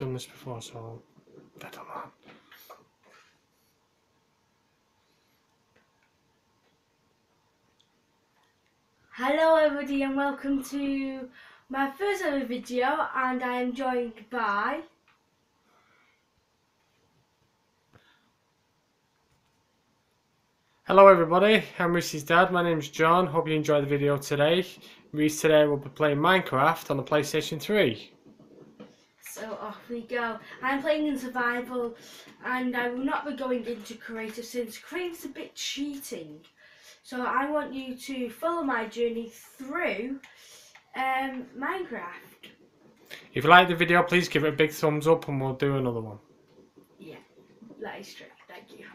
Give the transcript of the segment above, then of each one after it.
done this before, so I don't know. Hello everybody and welcome to my first ever video and I am joined by Hello everybody, I'm Reese's dad, my name's John, hope you enjoy the video today. Reese today will be playing Minecraft on the PlayStation 3. So off we go. I'm playing in survival and I will not be going into creative since creative's a bit cheating. So I want you to follow my journey through um, Minecraft. If you like the video, please give it a big thumbs up and we'll do another one. Yeah, that is true. Thank you.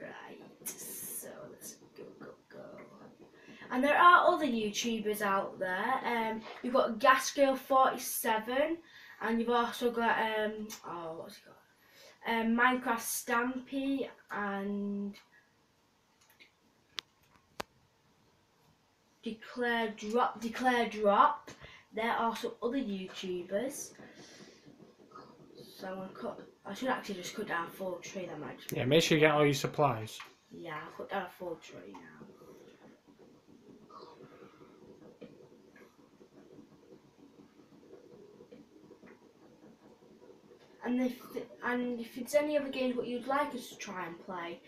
Right, so let's go, go, go. And there are other YouTubers out there. Um, you've got Gas Girl 47 and you've also got um, oh, what's he got? Um, Minecraft Stampy and Declare Drop. Declare Drop. There are some other YouTubers. So I'm gonna cut. I should actually just cut down a full tree. That might. Yeah, make sure you get all your supplies. yeah, I'll cut down a full tree now. And if and if it's any other games what you'd like us to try and play,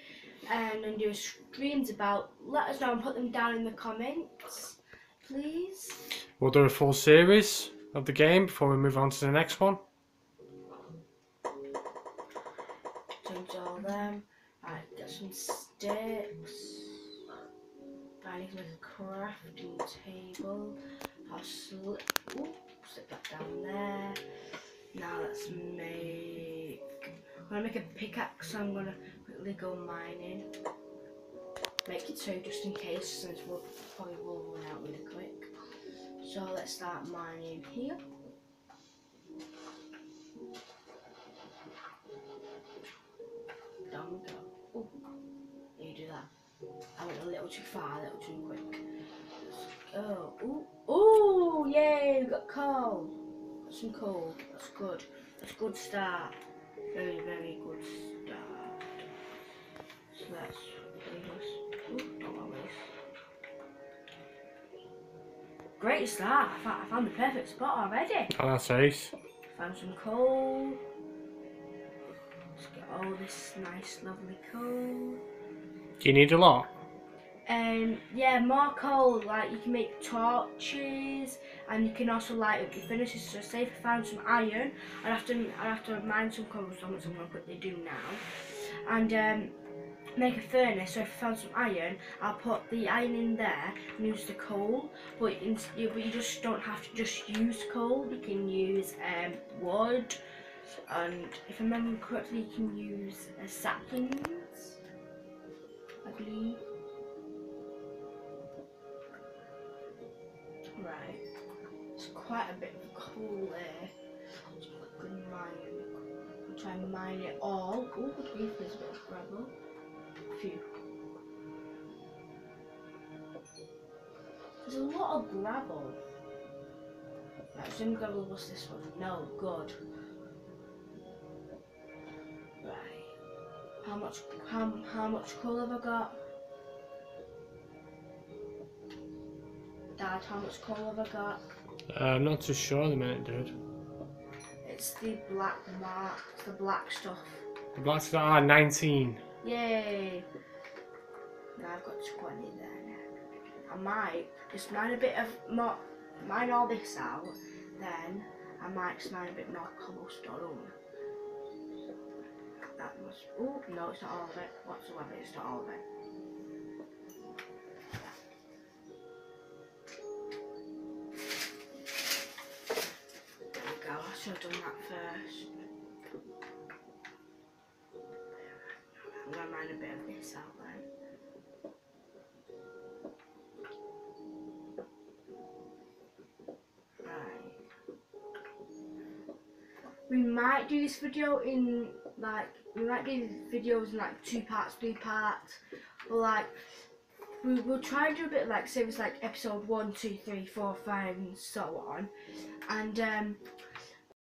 um, and do streams about, let us know and put them down in the comments, please. We'll do a full series of the game before we move on to the next one. Change all them. Right, get some sticks. I need to make a crafting table. I'll slip, ooh, slip that down there. Now let's make. I'm gonna make a pickaxe. So I'm gonna quickly go mining. Make it two just in case, since we'll probably will run out really quick. So let's start mining here. Down we go. Oh, you do that. I went a little too far, a little too quick. Let's go. Ooh, yay, we got coal. Some coal. That's good. That's a good start. Very, very good start. So that's want. Great start. I found, I found the perfect spot already. And that's ace. Found some coal. Let's get all this nice, lovely coal. Do you need a lot? Um, yeah, more coal. Like you can make torches, and you can also light up your furnaces. So, say if I found some iron, I'd have to I'd have to mine some cobblestone, which I'm gonna quickly do now, and um, make a furnace. So if I found some iron, I'll put the iron in there and use the coal. But you, but you just don't have to just use coal. You can use um, wood, and if I remember correctly, you can use uh, saplings. I believe. Right. It's quite a bit of coal there. Let's mine. I'll try and mine it all. Oh, good grief, there's a bit of gravel. Phew. There's a lot of gravel. Right, some gravel was this one. No, good. Right. How much how, how much coal have I got? Dad, how much coal have I got? Uh, I'm not too sure at the minute, dude. It's the black mark, the black stuff. The black star, ah, 19. Yay! Now I've got 20 there now. I might just mine a bit of more, mine all this out, then I might just mine a bit more cobblestone. That must, oh no it's not all of it whatsoever, it's not all of it. Should have done that first. I'm gonna mine a bit of this out then. Right. We might do this video in like we might do videos in like two parts, three parts, but like we will try and do a bit like say it's like episode one, two, three, four, five, and so on. And um,